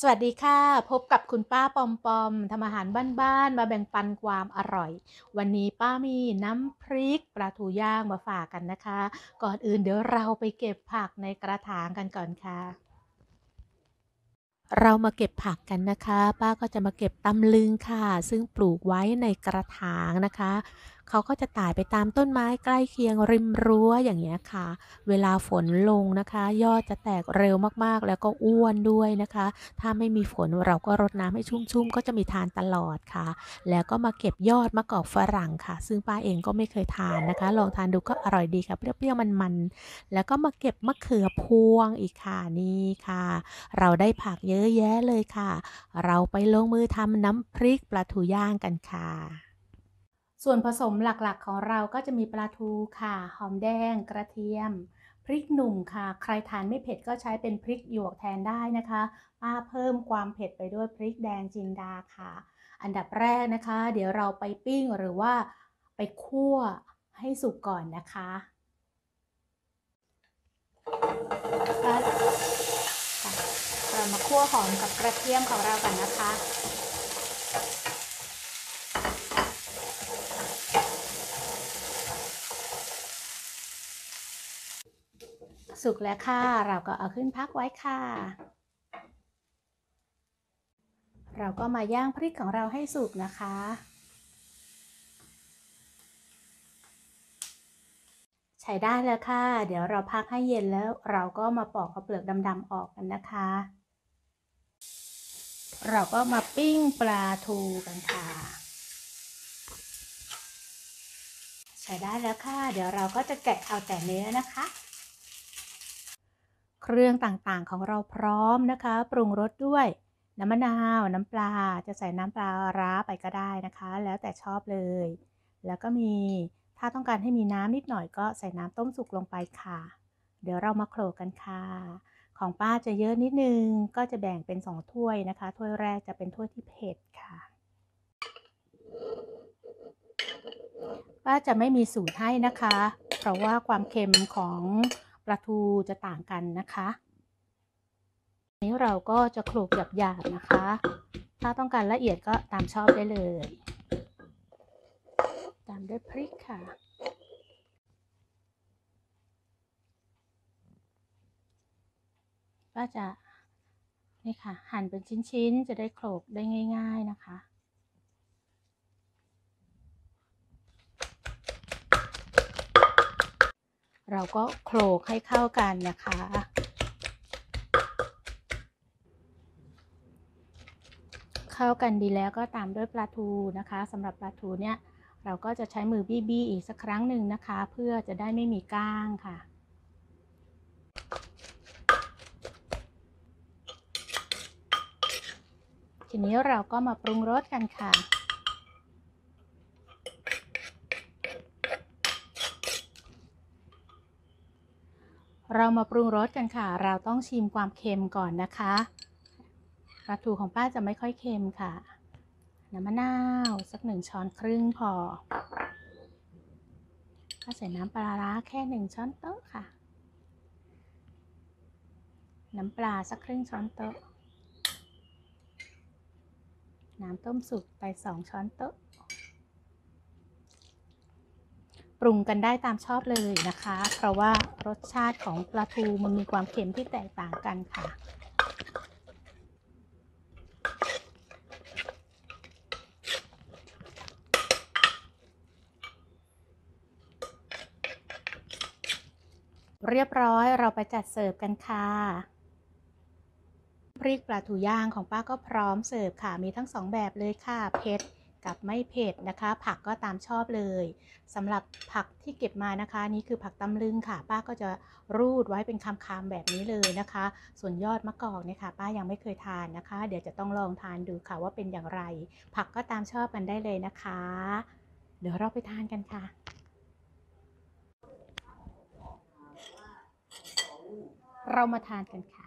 สวัสดีค่ะ พบกับคุณป้าปอมปอมทำอาหารบ้านๆมาแบ่งปันความอร่อย วันนี้ป้ามีน้ำพริกปลาทูย่างมาฝากกันนะคะ ก่อนอื่นเดี๋ยวเราไปเก็บผักในกระถางกันก่อนค่ะเรามาเก็บผักกันนะคะ ป้าก็จะมาเก็บตำลึงค่ะ ซึ่งปลูกไว้ในกระถางนะคะ เขาก็จะตายไปตามต้นไม้ใกล้เคียงริมรั้วอย่างเงี้ยค่ะ เวลาฝนลงนะคะ ยอดจะแตกเร็วมากๆ แล้วก็อ้วนด้วยนะคะ ถ้าไม่มีฝนเราก็รดน้ำให้ชุ่มๆ ก็จะมีทานตลอดค่ะ แล้วก็มาเก็บยอดมะกอกฝรั่งค่ะ ซึ่งป้าเองก็ไม่เคยทานนะคะ ลองทานดูก็อร่อยดีค่ะเปรี้ยวๆมันๆ แล้วก็มาเก็บมะเขือพวงอีกค่ะนี่ค่ะ เราได้ผักเยอะแยะเลยค่ะ เราไปลงมือทำน้ำพริกปลาทูย่างกันค่ะ ส่วนผสมหลักๆของเราก็จะมีปลาทูค่ะ หอมแดง กระเทียม พริกหนุ่มค่ะ ใครทานไม่เผ็ดก็ใช้เป็นพริกหยวกแทนได้นะคะป้าเพิ่มความเผ็ดไปด้วยพริกแดงจินดาค่ะ อันดับแรกนะคะ เดี๋ยวเราไปปิ้งหรือว่าไปคั่วให้สุกก่อนนะคะเรามาคั่วหอมกับกระเทียมของเรากันนะคะ สุกแล้วค่ะ เราก็เอาขึ้นพักไว้ค่ะ เราก็มาย่างพริกของเราให้สุกนะคะ ใช้ได้แล้วค่ะ เดี๋ยวเราพักให้เย็นแล้ว เราก็มาปอกเอาเปลือกดำๆออกกันนะคะ เราก็มาปิ้งปลาทูกันค่ะ ใช้ได้แล้วค่ะ เดี๋ยวเราก็จะแกะเอาแต่เนื้อนะคะ เครื่องต่างๆของเราพร้อมนะคะ ปรุงรสด้วย น้ำมะนาว น้ำปลา จะใส่น้ำปลาร้าไปก็ได้นะคะ แล้วแต่ชอบเลย แล้วก็มีถ้าต้องการให้มีน้ำนิดหน่อยก็ใส่น้ำต้มสุกลงไปค่ะ เดี๋ยวเรามาโขลกกันค่ะ ของป้าจะเยอะนิดนึง ก็จะแบ่งเป็นสองถ้วยนะคะ ถ้วยแรกจะเป็นถ้วยที่เผ็ดค่ะป้าจะไม่มีสูตรให้นะคะ เพราะว่าความเค็มของ ปลาทูจะต่างกันนะคะนี้เราก็จะโขลกหยาบๆนะคะ ถ้าต้องการละเอียดก็ตามชอบได้เลย ตามด้วยพริกค่ะก็จะนี่ค่ะหั่นเป็นชิ้นๆ จะได้โขลกได้ง่าย ๆนะคะ เราก็โขลกให้เข้ากันนะคะ เข้ากันดีแล้วก็ตามด้วยปลาทูนะคะสำหรับปลาทูเนี่ยเราก็จะใช้มือบี้บี้อีกสักครั้งหนึ่งนะคะ เพื่อจะได้ไม่มีก้างค่ะทีนี้เราก็มาปรุงรสกันค่ะ เรามาปรุงรสกันค่ะ เราต้องชิมความเค็มก่อนนะคะปลาทูของป้าจะไม่ค่อยเค็มค่ะ น้ำมะนาวสักหนึ่งช้อนครึ่งพอก็ใส่น้ำปลาร้าแค่หนึ่งช้อนโต๊ะค่ะ น้ำปลาสักครึ่งช้อนโต๊ะ น้ำต้มสุกไปสองช้อนโต๊ะ ปรุงกันได้ตามชอบเลยนะคะ เพราะว่ารสชาติของปลาทูมันมีความเค็มที่แตกต่างกันค่ะ เรียบร้อยเราไปจัดเสิร์ฟกันค่ะพริกปลาทูย่างของป้าก็พร้อมเสิร์ฟค่ะ มีทั้งสองแบบเลยค่ะเผ็ด กับไม่เผ็ดนะคะ ผักก็ตามชอบเลยสำหรับผักที่เก็บมานะคะ นี่คือผักตำลึงค่ะ ป้าก็จะรูดไว้เป็นคำๆแบบนี้เลยนะคะ ส่วนยอดมะกอกเนี่ยค่ะ ป้ายังไม่เคยทานนะคะ เดี๋ยวจะต้องลองทานดูค่ะว่าเป็นอย่างไร ผักก็ตามชอบกันได้เลยนะคะ เดี๋ยวเราไปทานกันค่ะเรามาทานกันค่ะ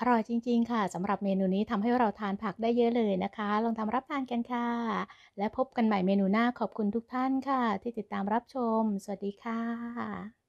อร่อยจริง ๆ ค่ะสำหรับเมนูนี้ทำให้เราทานผักได้เยอะเลยนะคะ ลองทำรับทานกันค่ะ และพบกันใหม่เมนูหน้าขอบคุณทุกท่านค่ะ ที่ติดตามรับชม สวัสดีค่ะ